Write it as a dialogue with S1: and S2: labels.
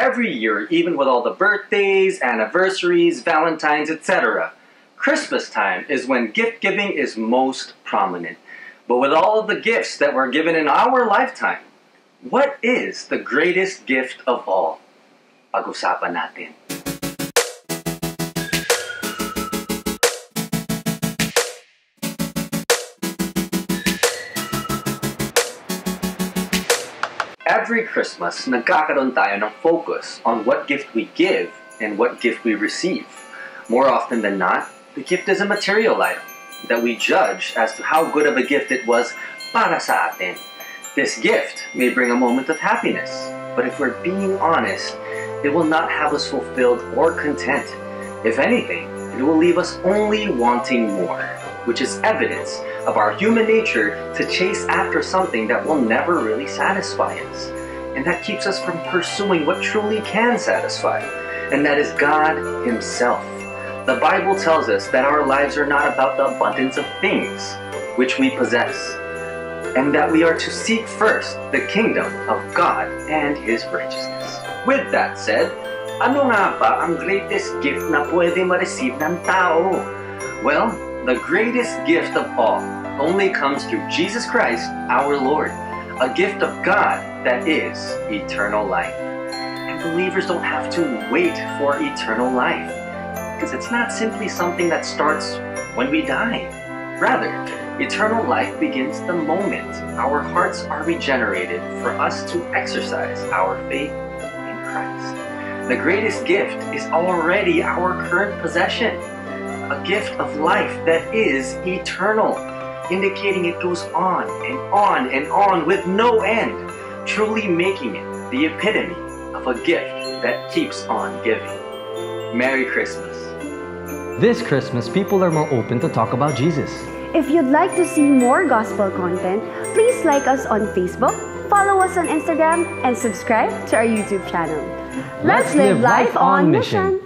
S1: Every year, even with all the birthdays, anniversaries, Valentine's, etc., Christmas time is when gift giving is most prominent. But with all the gifts that were given in our lifetime, what is the greatest gift of all? Pag-usapan natin. Every Christmas, nagkakaroon tayo ng focus on what gift we give and what gift we receive. More often than not, the gift is a material item that we judge as to how good of a gift it was para sa atin. This gift may bring a moment of happiness, but if we're being honest, it will not have us fulfilled or content. If anything, it will leave us only wanting more, which is evidence of our human nature to chase after something that will never really satisfy us. And that keeps us from pursuing what truly can satisfy, and that is God Himself. The Bible tells us that our lives are not about the abundance of things which we possess, and that we are to seek first the kingdom of God and His righteousness. With that said, ano nga ba ang greatest gift na pwede ma-receive ng tao? Well, the greatest gift of all only comes through Jesus Christ, our Lord, a gift of God that is eternal life. And believers don't have to wait for eternal life, because it's not simply something that starts when we die. Rather, eternal life begins the moment our hearts are regenerated for us to exercise our faith in Christ. The greatest gift is already our current possession a gift of life that is eternal, indicating it goes on and on and on with no end, truly making it the epitome of a gift that keeps on giving. Merry Christmas.
S2: This Christmas, people are more open to talk about Jesus.
S3: If you'd like to see more gospel content, please like us on Facebook, follow us on Instagram, and subscribe to our YouTube channel. Let's, live life on mission.